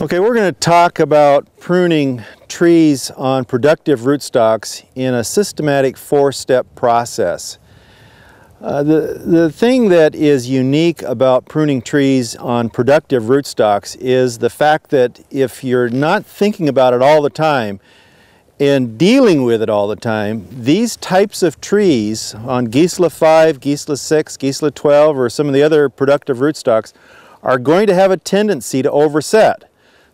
Okay, we're going to talk about pruning trees on productive rootstocks in a systematic four-step process. Uh, the, the thing that is unique about pruning trees on productive rootstocks is the fact that if you're not thinking about it all the time and dealing with it all the time, these types of trees on Gisela 5, Gisela 6, Gisela 12, or some of the other productive rootstocks are going to have a tendency to overset.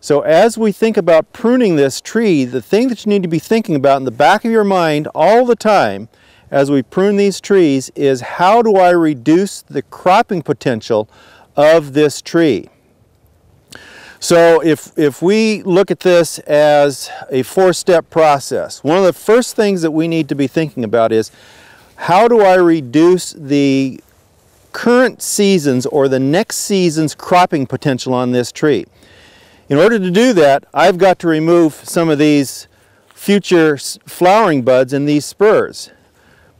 So as we think about pruning this tree, the thing that you need to be thinking about in the back of your mind all the time as we prune these trees is how do I reduce the cropping potential of this tree? So if, if we look at this as a four-step process, one of the first things that we need to be thinking about is how do I reduce the current season's or the next season's cropping potential on this tree? In order to do that, I've got to remove some of these future flowering buds and these spurs.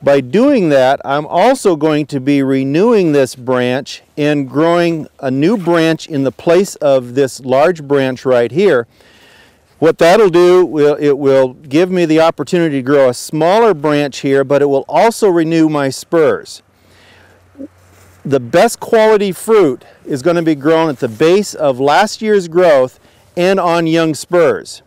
By doing that, I'm also going to be renewing this branch and growing a new branch in the place of this large branch right here. What that'll do, it will give me the opportunity to grow a smaller branch here, but it will also renew my spurs. The best quality fruit is going to be grown at the base of last year's growth and on young spurs.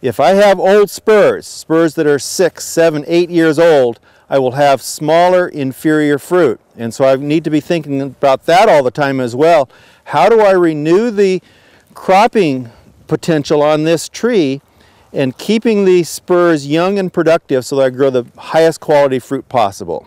If I have old spurs, spurs that are six, seven, eight years old, I will have smaller, inferior fruit. And so I need to be thinking about that all the time as well. How do I renew the cropping potential on this tree and keeping the spurs young and productive so that I grow the highest quality fruit possible?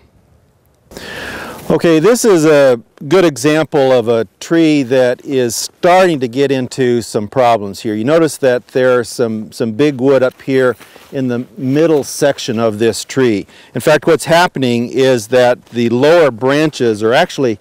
Okay, this is a good example of a tree that is starting to get into some problems here. You notice that there are some, some big wood up here in the middle section of this tree. In fact, what's happening is that the lower branches are actually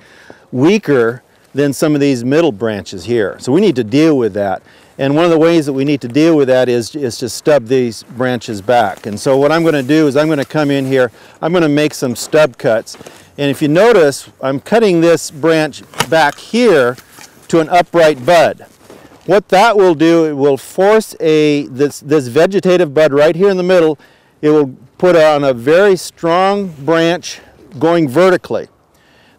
weaker than some of these middle branches here. So we need to deal with that. And one of the ways that we need to deal with that is, is to stub these branches back. And so what I'm going to do is I'm going to come in here, I'm going to make some stub cuts. And if you notice, I'm cutting this branch back here to an upright bud. What that will do, it will force a this, this vegetative bud right here in the middle, it will put on a very strong branch going vertically.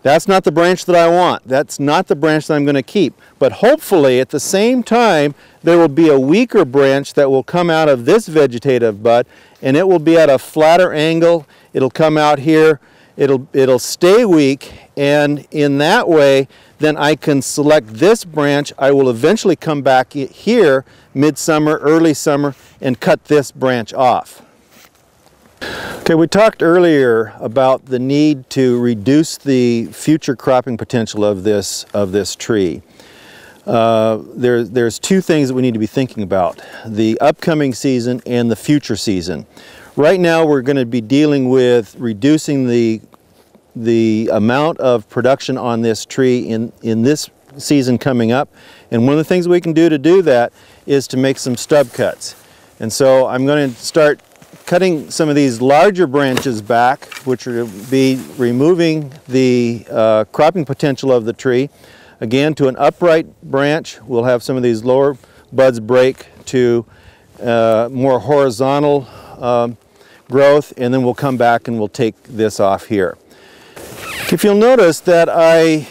That's not the branch that I want. That's not the branch that I'm going to keep. But hopefully at the same time, there will be a weaker branch that will come out of this vegetative bud and it will be at a flatter angle. It'll come out here it'll, it'll stay weak and in that way then I can select this branch. I will eventually come back here midsummer, early summer and cut this branch off. Okay, we talked earlier about the need to reduce the future cropping potential of this, of this tree. Uh, there, there's two things that we need to be thinking about, the upcoming season and the future season. Right now we're going to be dealing with reducing the the amount of production on this tree in, in this season coming up. And one of the things we can do to do that is to make some stub cuts. And so I'm going to start cutting some of these larger branches back, which will be removing the uh, cropping potential of the tree. Again, to an upright branch, we'll have some of these lower buds break to uh, more horizontal um, growth, and then we'll come back and we'll take this off here. If you'll notice that I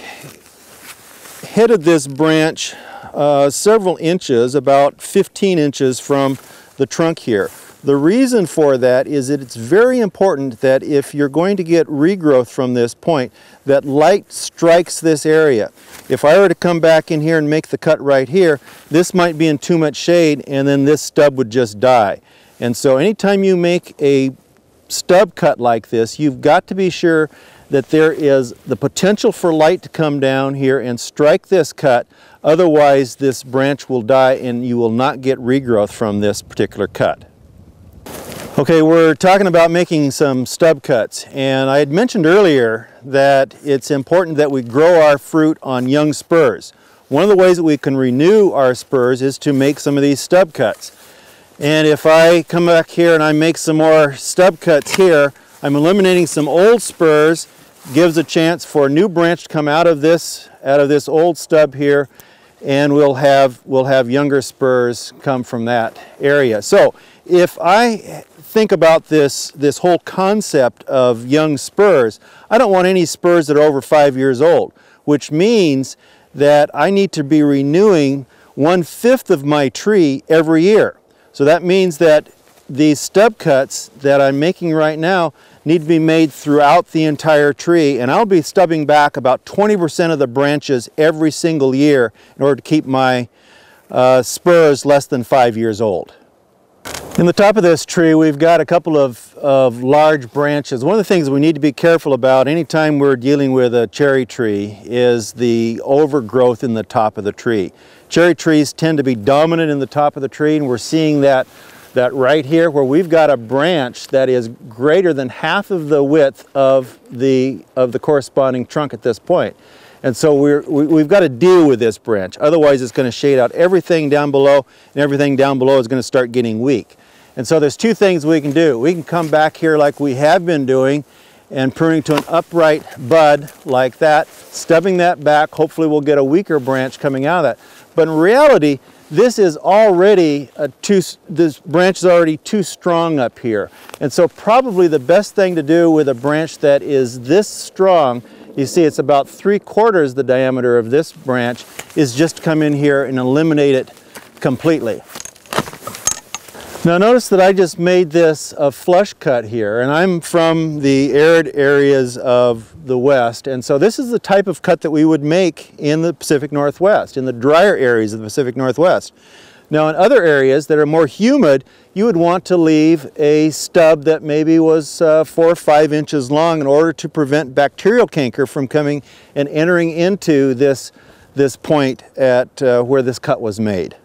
headed this branch uh, several inches, about 15 inches from the trunk here. The reason for that is that it's very important that if you're going to get regrowth from this point, that light strikes this area. If I were to come back in here and make the cut right here, this might be in too much shade and then this stub would just die. And so anytime you make a stub cut like this, you've got to be sure that there is the potential for light to come down here and strike this cut. Otherwise, this branch will die and you will not get regrowth from this particular cut. Okay, we're talking about making some stub cuts. And I had mentioned earlier that it's important that we grow our fruit on young spurs. One of the ways that we can renew our spurs is to make some of these stub cuts. And if I come back here and I make some more stub cuts here, I'm eliminating some old spurs gives a chance for a new branch to come out of this, out of this old stub here. and we'll have, we'll have younger spurs come from that area. So if I think about this, this whole concept of young spurs, I don't want any spurs that are over five years old, which means that I need to be renewing one-fifth of my tree every year. So that means that these stub cuts that I'm making right now need to be made throughout the entire tree and I'll be stubbing back about 20% of the branches every single year in order to keep my uh, spurs less than five years old. In the top of this tree we've got a couple of, of large branches. One of the things we need to be careful about anytime we're dealing with a cherry tree is the overgrowth in the top of the tree. Cherry trees tend to be dominant in the top of the tree and we're seeing that that right here where we've got a branch that is greater than half of the width of the of the corresponding trunk at this point. And so we're, we, we have got to deal with this branch. Otherwise it's going to shade out everything down below and everything down below is going to start getting weak. And so there's two things we can do. We can come back here like we have been doing and pruning to an upright bud like that, stubbing that back. Hopefully we'll get a weaker branch coming out of that. But in reality, this is already a too, this branch is already too strong up here. And so probably the best thing to do with a branch that is this strong, you see it's about three quarters the diameter of this branch, is just come in here and eliminate it completely. Now notice that I just made this a flush cut here and I'm from the arid areas of the west and so this is the type of cut that we would make in the Pacific Northwest, in the drier areas of the Pacific Northwest. Now in other areas that are more humid, you would want to leave a stub that maybe was uh, four or five inches long in order to prevent bacterial canker from coming and entering into this, this point at uh, where this cut was made.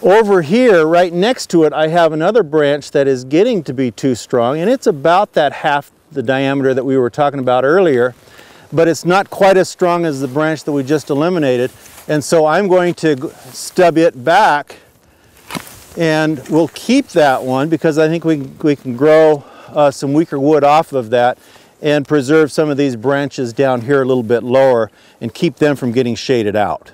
Over here, right next to it, I have another branch that is getting to be too strong, and it's about that half the diameter that we were talking about earlier, but it's not quite as strong as the branch that we just eliminated. And so I'm going to stub it back and we'll keep that one because I think we, we can grow uh, some weaker wood off of that and preserve some of these branches down here a little bit lower and keep them from getting shaded out.